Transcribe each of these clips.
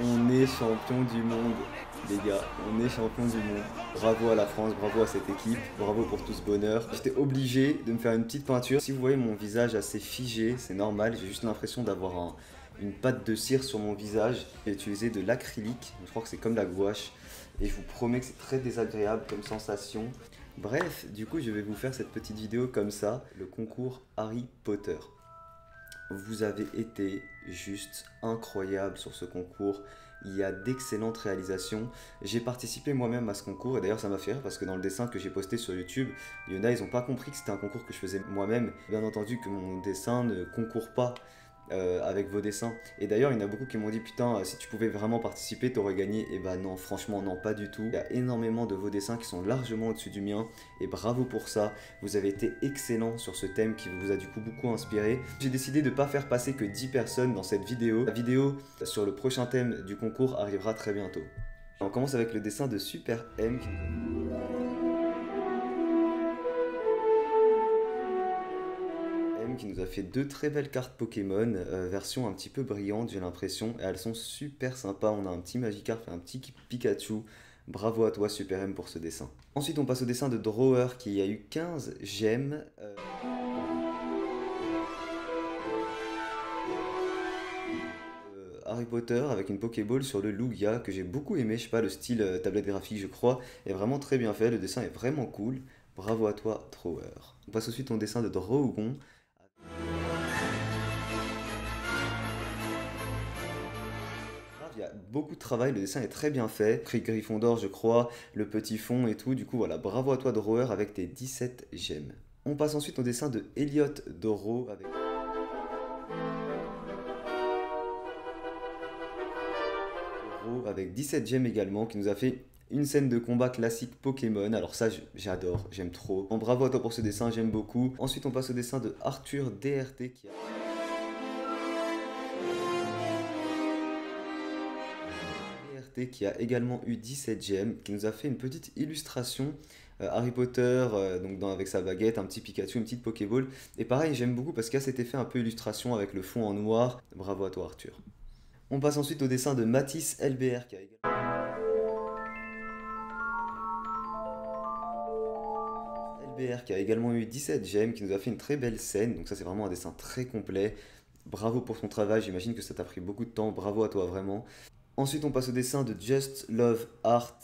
On est champion du monde, les gars. On est champion du monde. Bravo à la France, bravo à cette équipe, bravo pour tout ce bonheur. J'étais obligé de me faire une petite peinture. Si vous voyez mon visage assez figé, c'est normal. J'ai juste l'impression d'avoir une pâte de cire sur mon visage. J'ai utilisé de l'acrylique. Je crois que c'est comme la gouache. Et je vous promets que c'est très désagréable comme sensation. Bref, du coup, je vais vous faire cette petite vidéo comme ça. Le concours Harry Potter. Vous avez été juste incroyable sur ce concours. Il y a d'excellentes réalisations. J'ai participé moi-même à ce concours et d'ailleurs ça m'a fait rire parce que dans le dessin que j'ai posté sur YouTube, il y a, ils n'ont pas compris que c'était un concours que je faisais moi-même. Bien entendu que mon dessin ne concourt pas euh, avec vos dessins. Et d'ailleurs, il y en a beaucoup qui m'ont dit Putain, si tu pouvais vraiment participer, t'aurais gagné. Et bah non, franchement, non, pas du tout. Il y a énormément de vos dessins qui sont largement au-dessus du mien. Et bravo pour ça. Vous avez été excellent sur ce thème qui vous a du coup beaucoup inspiré. J'ai décidé de ne pas faire passer que 10 personnes dans cette vidéo. La vidéo sur le prochain thème du concours arrivera très bientôt. On commence avec le dessin de Super M. qui nous a fait deux très belles cartes Pokémon, euh, version un petit peu brillante j'ai l'impression, et elles sont super sympas, on a un petit Magikarp et un petit Pikachu, bravo à toi Super M pour ce dessin. Ensuite on passe au dessin de Drawer qui a eu 15 gemmes. Euh, euh, Harry Potter avec une Pokéball sur le Lugia que j'ai beaucoup aimé, je sais pas, le style tablette graphique je crois, est vraiment très bien fait, le dessin est vraiment cool. Bravo à toi, Drawer. On passe ensuite au dessin de Drogon beaucoup de travail, le dessin est très bien fait. Cri Gryffondor, je crois, le petit fond et tout. Du coup, voilà, bravo à toi, Drawer, avec tes 17 gemmes. On passe ensuite au dessin de Elliot Doro avec. avec 17 gemmes également, qui nous a fait une scène de combat classique Pokémon. Alors ça, j'adore, j'aime trop. bravo à toi pour ce dessin, j'aime beaucoup. Ensuite, on passe au dessin de Arthur DRT qui a... qui a également eu 17 gemmes, qui nous a fait une petite illustration euh, Harry Potter, euh, donc dans, avec sa baguette, un petit Pikachu, une petite Pokéball. Et pareil, j'aime beaucoup parce qu'il y a cet effet un peu illustration avec le fond en noir. Bravo à toi Arthur. On passe ensuite au dessin de Matisse LBR qui a également... Qui a également eu 17 gemmes, qui nous a fait une très belle scène. Donc ça c'est vraiment un dessin très complet. Bravo pour ton travail, j'imagine que ça t'a pris beaucoup de temps. Bravo à toi vraiment. Ensuite, on passe au dessin de Just Love Art.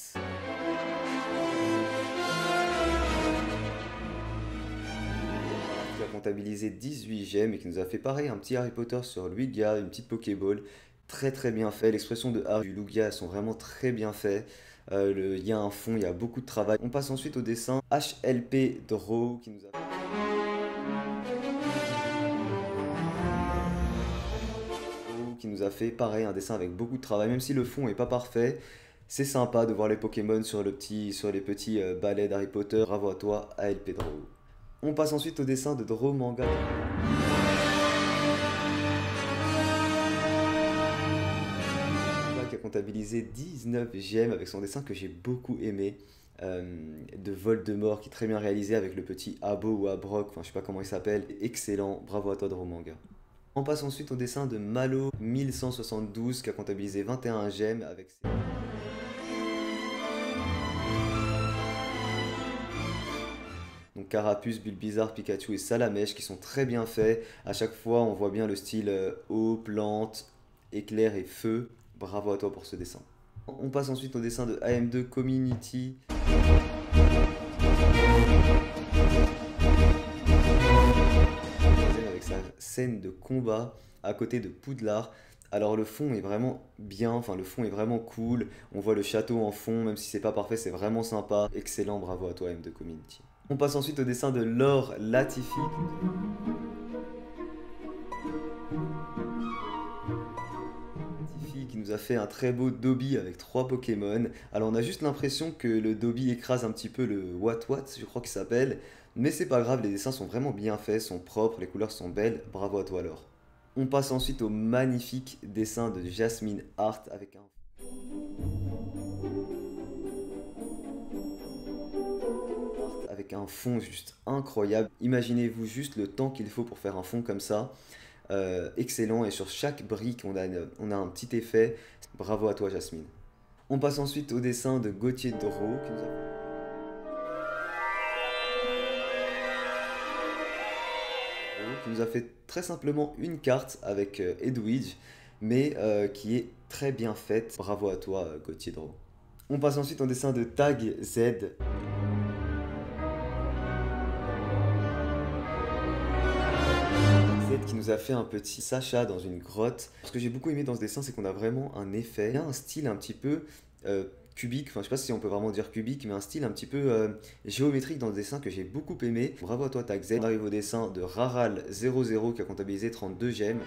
Qui a comptabilisé 18 gemmes et qui nous a fait pareil un petit Harry Potter sur Lugia, une petite Pokéball. Très très bien fait. L'expression de Harry et Lugia sont vraiment très bien faits. Euh, il y a un fond, il y a beaucoup de travail. On passe ensuite au dessin HLP Draw qui nous a nous a fait pareil un dessin avec beaucoup de travail, même si le fond est pas parfait. C'est sympa de voir les Pokémon sur, le petit, sur les petits euh, balais d'Harry Potter. Bravo à toi, AL Pedro. On passe ensuite au dessin de Draw Manga. qui a comptabilisé 19 gemmes avec son dessin que j'ai beaucoup aimé. Euh, de Voldemort qui est très bien réalisé avec le petit Abo ou Abrock, enfin je sais pas comment il s'appelle, excellent, bravo à toi Draw Manga. On passe ensuite au dessin de Malo 1172 qui a comptabilisé 21 gemmes avec ses... Donc Carapuce, Bulbizarre, Pikachu et Salamèche qui sont très bien faits. À chaque fois, on voit bien le style euh, eau, plante, éclair et feu. Bravo à toi pour ce dessin. On passe ensuite au dessin de AM2 Community. Scène de combat à côté de Poudlard. Alors le fond est vraiment bien, enfin le fond est vraiment cool. On voit le château en fond, même si c'est pas parfait, c'est vraiment sympa. Excellent, bravo à toi M de Community. On passe ensuite au dessin de Laure Latifi. Qui nous a fait un très beau Dobby avec trois Pokémon. Alors on a juste l'impression que le Dobby écrase un petit peu le What What, je crois qu'il s'appelle. Mais c'est pas grave, les dessins sont vraiment bien faits, sont propres, les couleurs sont belles, bravo à toi alors. On passe ensuite au magnifique dessin de Jasmine Hart avec un... Fond juste incroyable. Imaginez-vous juste le temps qu'il faut pour faire un fond comme ça. euh, excellent et sur chaque brique on a, a un petit effet. Bravo à toi Jasmine. On passe ensuite au dessin de Gauthier a... qui nous a fait très simplement une carte avec euh, Edwidge, mais euh, qui est très bien faite. Bravo à toi, euh, Gauthier Dro. On passe ensuite au dessin de Tag Z. Qui nous a fait un petit Sacha dans une grotte. Ce que j'ai beaucoup aimé dans ce dessin, c'est qu'on a vraiment un effet, un style un petit peu cubique, enfin je sais pas si on peut vraiment dire cubique, mais un style un petit peu euh, géométrique dans le dessin que j'ai beaucoup aimé. Bravo à toi Tag Z. On arrive au dessin de Raral00 qui a comptabilisé 32 gemmes.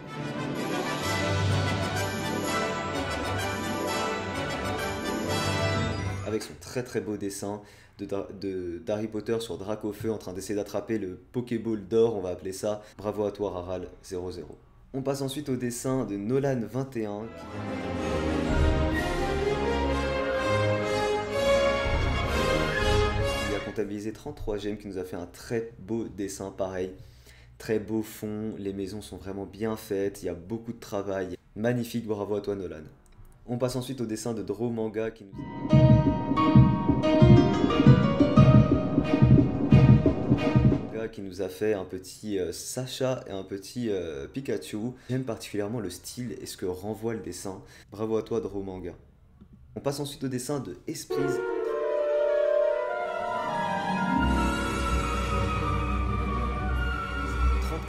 avec son très très beau dessin de, d'Harry Potter sur Dracofeu en train d'essayer d'attraper le Pokéball d'or, on va appeler ça. Bravo à toi Raral 00. On passe ensuite au dessin de Nolan 21. Qui comptabilisé 33 gemmes, qui nous a fait un très beau dessin pareil. Très beau fond, les maisons sont vraiment bien faites, il y a beaucoup de travail. Magnifique, bravo à toi Nolan. On passe ensuite au dessin de Draw Manga qui nous... qui nous a fait un petit euh, Sacha et un petit euh, Pikachu. J'aime particulièrement le style et ce que renvoie le dessin. Bravo à toi, Draw Manga. On passe ensuite au dessin de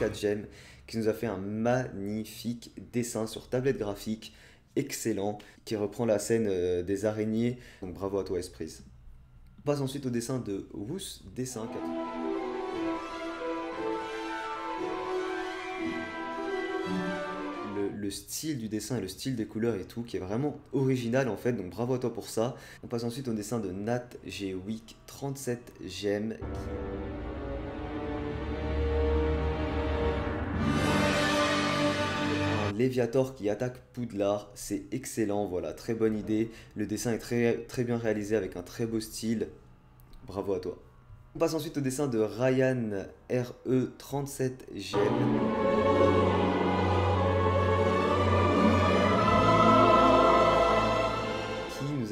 Esprit. gemmes qui nous a fait un magnifique dessin sur tablette graphique excellent qui reprend la scène euh, des araignées donc bravo à toi Esprit on passe ensuite au dessin de Wous Dessin 4 le style du dessin et le style des couleurs et tout, qui est vraiment original en fait, donc bravo à toi pour ça. On passe ensuite au dessin de Nat G. Week 37 gemmes. Un Léviator qui attaque Poudlard, c'est excellent, voilà, très bonne idée. Le dessin est très, très bien réalisé avec un très beau style. Bravo à toi. On passe ensuite au dessin de Ryan RE 37 gemmes.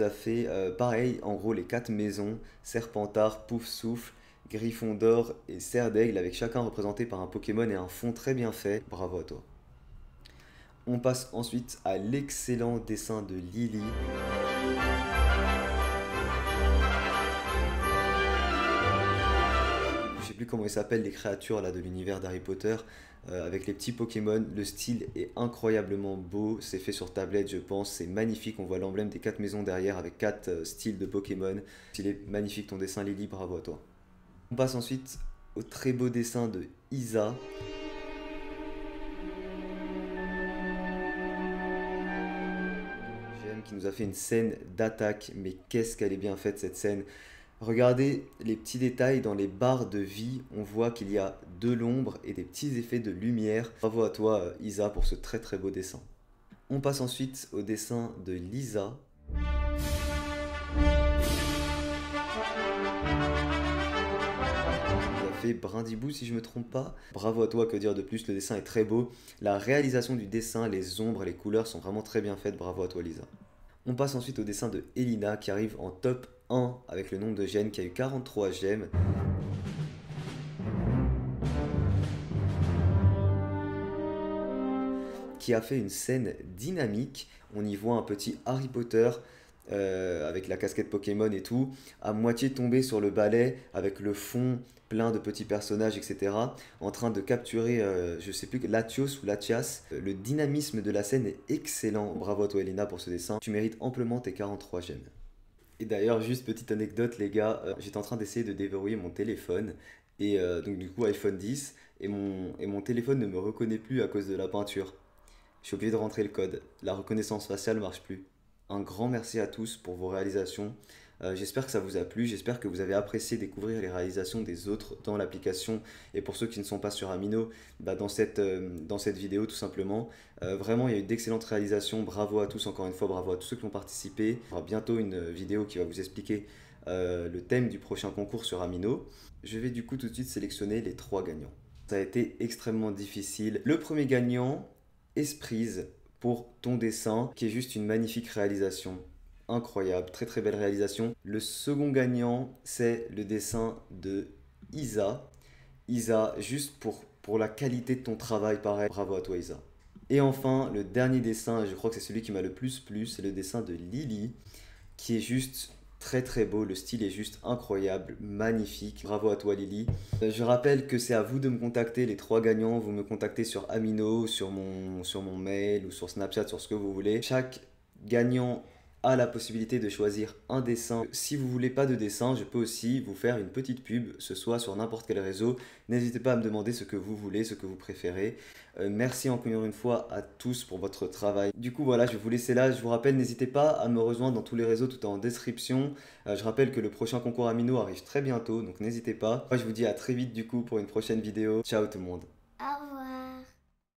a fait euh, pareil, en gros les quatre maisons, Serpentard, Pouf Souffle, Griffon d'or et Serre d'Aigle, avec chacun représenté par un Pokémon et un fond très bien fait. Bravo à toi. On passe ensuite à l'excellent dessin de Lily. Je sais plus comment ils s'appellent les créatures de l'univers d'Harry Potter, euh, avec les petits Pokémon. Le style est incroyablement beau, c'est fait sur tablette je pense, c'est magnifique, on voit l'emblème des quatre maisons derrière avec quatre euh, styles de Pokémon. Il est magnifique ton dessin Lily, bravo à toi. On passe ensuite au très beau dessin de Isa. Qui nous a fait une scène d'attaque, mais qu'est-ce qu'elle est bien faite cette scène. Regardez les petits détails dans les barres de vie, on voit qu'il y a de l'ombre et des petits effets de lumière. Bravo à toi Isa pour ce très très beau dessin. On passe ensuite au dessin de Lisa. fait Brindibou si je me trompe pas. Bravo à toi, que dire de plus, le dessin est très beau. La réalisation du dessin, les ombres, les couleurs sont vraiment très bien faites. Bravo à toi Lisa. On passe ensuite au dessin de Elina qui arrive en top 1 avec le nombre de gemmes qui a eu 43 gemmes. Qui a fait une scène dynamique. On y voit un petit Harry Potter euh, avec la casquette Pokémon et tout, à moitié tombé sur le balai avec le fond plein de petits personnages, etc. En train de capturer, euh, je sais plus, Latios ou Latias. Le dynamisme de la scène est excellent. Bravo à toi Elena pour ce dessin. Tu mérites amplement tes 43 gemmes. Et d'ailleurs, juste petite anecdote, les gars, euh, j'étais en train d'essayer de déverrouiller mon téléphone. Et euh, donc, du coup, iPhone 10. Et mon, et mon téléphone ne me reconnaît plus à cause de la peinture. Je suis obligé de rentrer le code. La reconnaissance faciale marche plus. Un grand merci à tous pour vos réalisations. Euh, j'espère que ça vous a plu, j'espère que vous avez apprécié découvrir les réalisations des autres dans l'application. Et pour ceux qui ne sont pas sur Amino, bah, dans, cette, euh, vidéo tout simplement, euh, vraiment il y a eu d'excellentes réalisations. Bravo à tous encore une fois, bravo à tous ceux qui ont participé. Il aura bientôt une vidéo qui va vous expliquer le thème du prochain concours sur Amino. Je vais du coup tout de suite sélectionner les trois gagnants. Ça a été extrêmement difficile. Le premier gagnant, Esprise, pour ton dessin, qui est juste une magnifique réalisation. Incroyable, très très belle réalisation. Le second gagnant, c'est le dessin de Isa. Isa, juste pour, la qualité de ton travail, pareil. Bravo à toi Isa. Et enfin, le dernier dessin, je crois que c'est celui qui m'a le plus plu, c'est le dessin de Lily, qui est juste très très beau, le style est juste incroyable, magnifique. Bravo à toi Lily. Euh, je rappelle que c'est à vous de me contacter, les trois gagnants, vous me contactez sur Amino, sur mon, sur mon mail ou sur Snapchat, sur ce que vous voulez. Chaque gagnant la possibilité de choisir un dessin. Si vous voulez pas de dessin, je peux aussi vous faire une petite pub, ce soit sur n'importe quel réseau. N'hésitez pas à me demander ce que vous voulez, ce que vous préférez. Euh, merci encore une fois à tous pour votre travail. Du coup, voilà, je vais vous laisser là. Je vous rappelle, n'hésitez pas à me rejoindre dans tous les réseaux, tout en description. Euh, je rappelle que le prochain concours Amino arrive très bientôt, donc n'hésitez pas. Moi, je vous dis à très vite du coup pour une prochaine vidéo. Ciao tout le monde.